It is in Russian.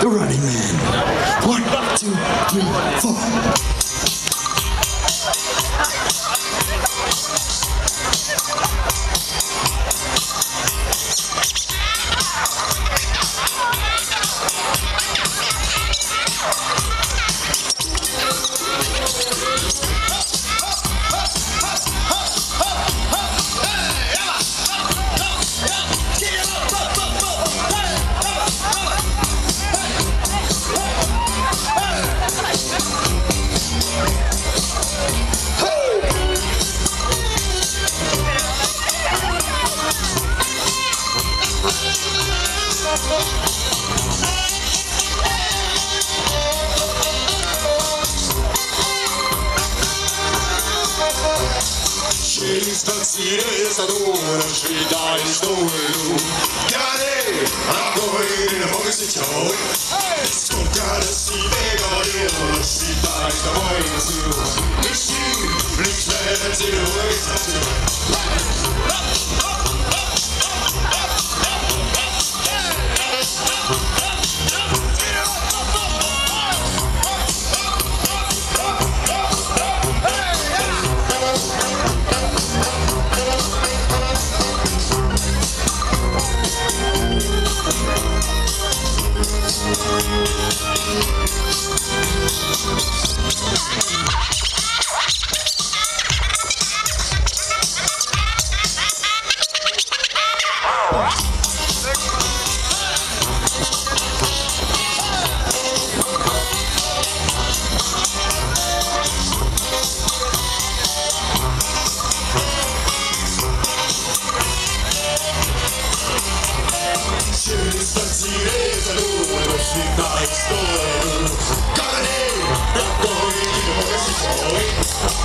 the running man. One, two, three, four. Чисто цвіє задумано, жидай здою. Яны, ракой, не сетёй. Сколько раз тебе говорил, считай тобой силу. Ищи, лишь зелёный my story. Got a name, not going to